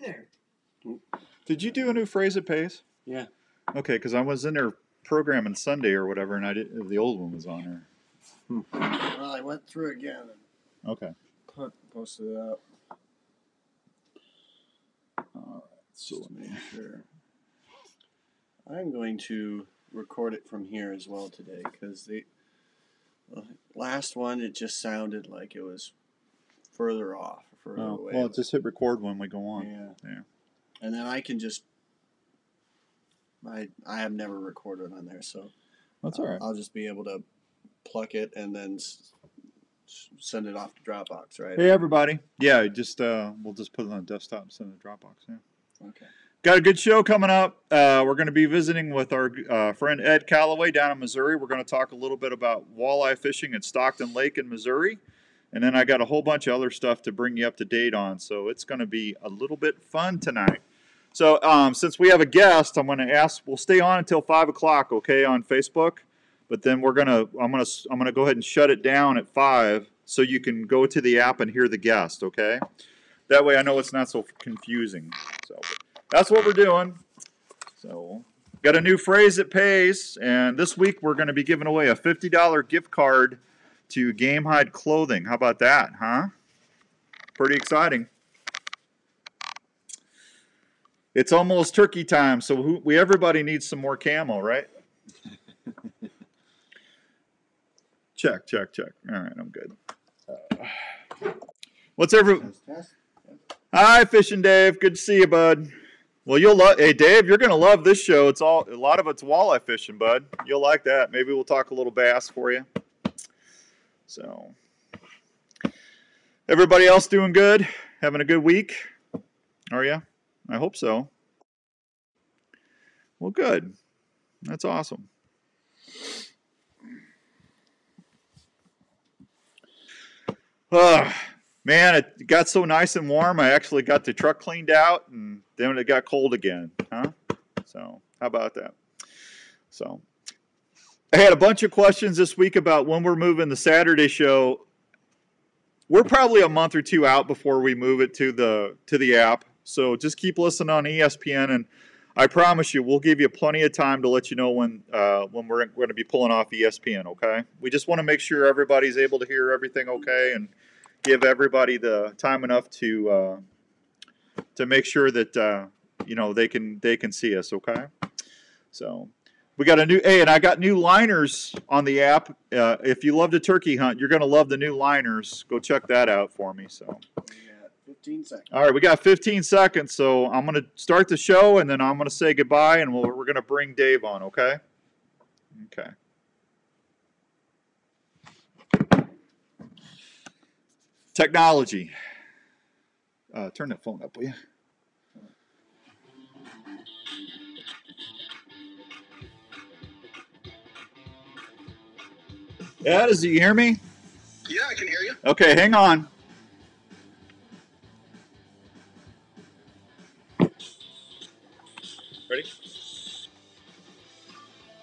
Hey there. Did you do a new phrase at Pace? Yeah. Okay, because I was in there programming Sunday or whatever, and I did the old one was on there. Well, I went through again and Okay. put, posted it up. So let me. Sure. I'm going to record it from here as well today because the last one it just sounded like it was further off, Oh, away. well, just hit record when we go on. yeah. Yeah. And then I can just. I I have never recorded on there, so That's all right. I'll just be able to pluck it and then s- send it off to Dropbox, right? Hey everybody. Yeah, just uh, we'll just put it on the desktop and send it to Dropbox. Yeah. Okay. Got a good show coming up. Uh, we're going to be visiting with our uh, friend Ed Calloway down in Missouri. We're going to talk a little bit about walleye fishing at Stockton Lake in Missouri. And then I got a whole bunch of other stuff to bring you up to date on. So it's going to be a little bit fun tonight. So um, since we have a guest, I'm going to ask. We'll stay on until five o'clock, okay, on Facebook. But then we're gonna. I'm gonna. I'm gonna go ahead and shut it down at five, so you can go to the app and hear the guest, okay? That way, I know it's not so confusing. So that's what we're doing. So, got a new phrase that pays, and this week we're going to be giving away a $50 gift card to Game Hide Clothing. How about that, huh? Pretty exciting. It's almost turkey time, so who, we everybody needs some more camo, right? check, check, check. All right, I'm good. Uh, what's every? Hi, Fishing Dave. Good to see you, bud. Well, you'll love. Hey, Dave, you're gonna love this show. It's all a lot of it's walleye fishing, bud. You'll like that. Maybe we'll talk a little bass for you. So, everybody else doing good? Having a good week? Are you? I hope so. Well, good. That's awesome. Ugh. Man, it got so nice and warm. I actually got the truck cleaned out, and then it got cold again. Huh? So, how about that? So, I had a bunch of questions this week about when we're moving the Saturday show. We're probably a month or two out before we move it to the to the app. So just keep listening on ESPN, and I promise you, we'll give you plenty of time to let you know when uh, when we're going to be pulling off ESPN. Okay? We just want to make sure everybody's able to hear everything okay, and give everybody the time enough to uh, to make sure that uh, you know they can they can see us. Okay, so we got a new hey, and I got new liners on the app. Uh, if you love the turkey hunt, you're gonna love the new liners. Go check that out for me. So. 15 seconds. All right, we got 15 seconds, so I'm going to start the show and then I'm going to say goodbye and we'll, we're going to bring Dave on, okay? Okay. Technology. Uh, turn that phone up, will you? Yeah, does he hear me? Yeah, I can hear you. Okay, hang on. Ready?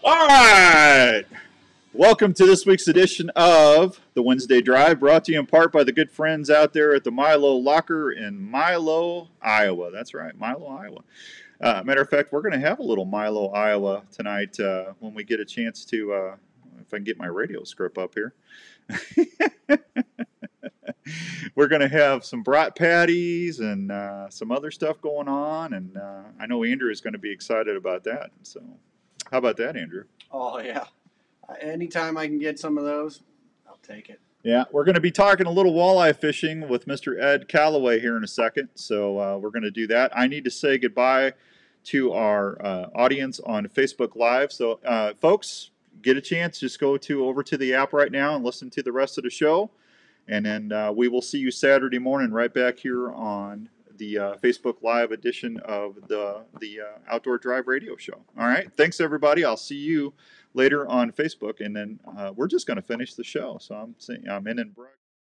All right. Welcome to this week's edition of the Wednesday Drive, brought to you in part by the good friends out there at the Milo Locker in Milo, Iowa. That's right, Milo, Iowa. Uh, matter of fact, we're going to have a little Milo, Iowa tonight uh, when we get a chance to, uh, if I can get my radio script up here. we're going to have some brat patties and uh, some other stuff going on, and uh, I know Andrew is going to be excited about that. So, how about that, Andrew? Oh, yeah. Uh, anytime I can get some of those, I'll take it. Yeah, we're going to be talking a little walleye fishing with Mr. Ed Calloway here in a second. So uh, we're going to do that. I need to say goodbye to our uh, audience on Facebook Live. So, uh, folks, get a chance, just go to over to the app right now and listen to the rest of the show, and then uh, we will see you Saturday morning right back here on the uh, Facebook Live edition of the the uh, Outdoor Drive Radio Show. All right, thanks everybody. I'll see you later on Facebook, and then uh, we're just going to finish the show. So I'm saying I'm in and.